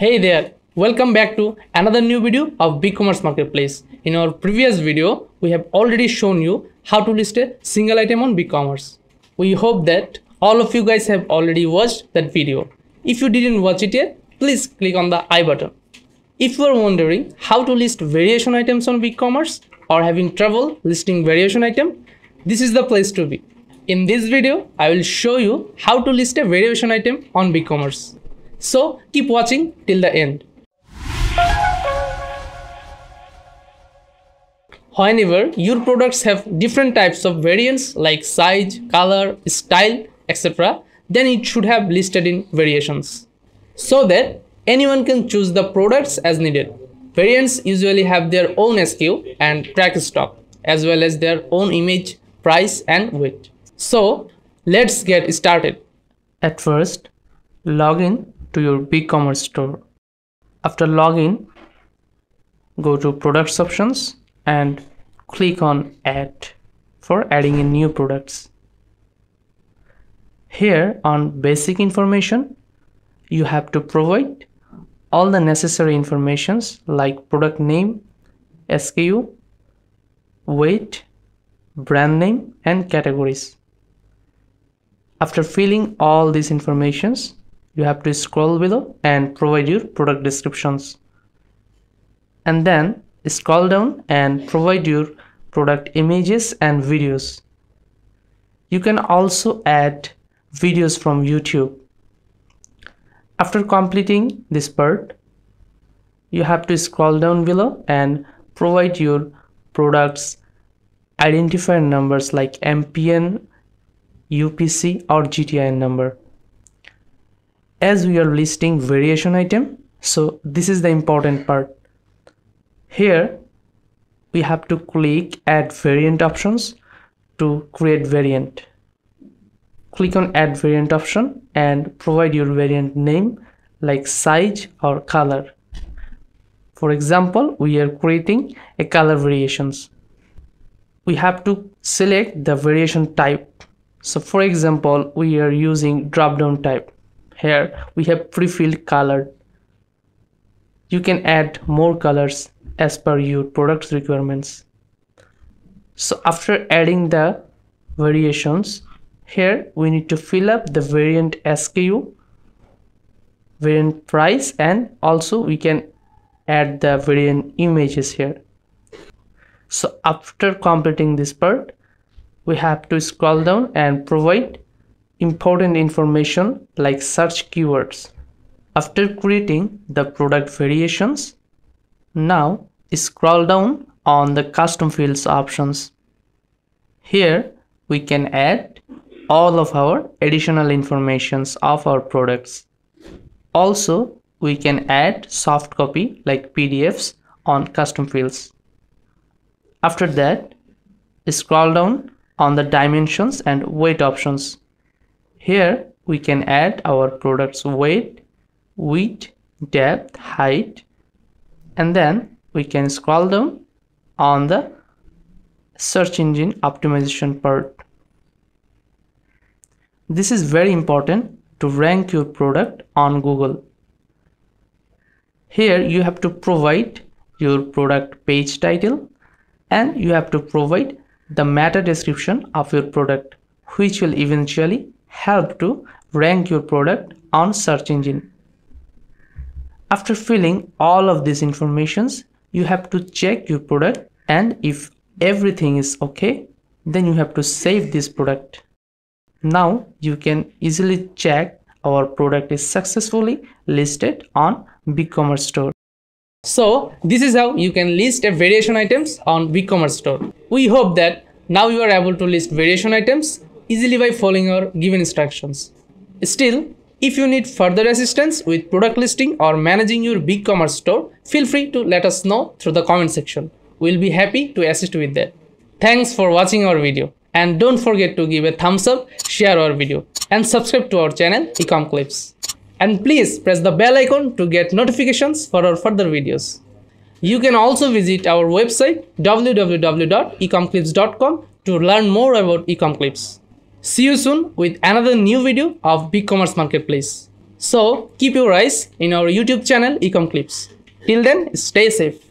Hey there, welcome back to another new video of BigCommerce Marketplace. In our previous video, we have already shown you how to list a single item on BigCommerce. We hope that all of you guys have already watched that video. If you didn't watch it yet, please click on the I button. If you are wondering how to list variation items on BigCommerce or having trouble listing variation item, this is the place to be. In this video, I will show you how to list a variation item on BigCommerce. So keep watching till the end. Whenever your products have different types of variants like size, color, style, etc., then it should have listed in variations so that anyone can choose the products as needed. Variants usually have their own SKU and track stock as well as their own image, price and weight. So let's get started. At first, log in to your BigCommerce store. After login, go to products options and click on add for adding in new products. Here on basic information, you have to provide all the necessary informations like product name, SKU, weight, brand name and categories. After filling all these informations, you have to scroll below and provide your product descriptions. And then scroll down and provide your product images and videos. You can also add videos from YouTube. After completing this part, you have to scroll down below and provide your products identifier numbers like MPN, UPC or GTIN number. As we are listing variation item, so this is the important part. Here we have to click add variant options to create variant. Click on add variant option and provide your variant name like size or color. For example, we are creating a color variations. We have to select the variation type. So for example, we are using drop down type. Here we have pre-filled color. You can add more colors as per your product's requirements. So after adding the variations, here we need to fill up the variant SKU, variant price and also we can add the variant images here. So after completing this part, we have to scroll down and provide important information like search keywords. After creating the product variations, now scroll down on the custom fields options. Here we can add all of our additional informations of our products. Also, we can add soft copy like PDFs on custom fields. After that, scroll down on the dimensions and weight options. Here we can add our product's weight, width, depth, height, and then we can scroll down on the search engine optimization part. This is very important to rank your product on Google. Here you have to provide your product page title and you have to provide the meta description of your product which will eventually help to rank your product on search engine. After filling all of these informations, you have to check your product and if everything is okay, then you have to save this product. Now you can easily check our product is successfully listed on BigCommerce store. So this is how you can list a variation items on BigCommerce store. We hope that now you are able to list variation items easily by following our given instructions. Still, if you need further assistance with product listing or managing your BigCommerce store, feel free to let us know through the comment section. We'll be happy to assist with that. Thanks for watching our video and don't forget to give a thumbs up, share our video and subscribe to our channel Ecom Clips. And please press the bell icon to get notifications for our further videos. You can also visit our website www.ecomclips.com to learn more about Ecom Clips. See you soon with another new video of BigCommerce Marketplace. So keep your eyes in our YouTube channel Ecom Clips. Till then, stay safe.